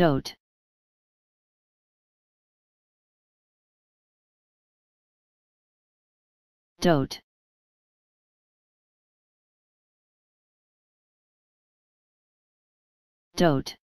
dote dote dote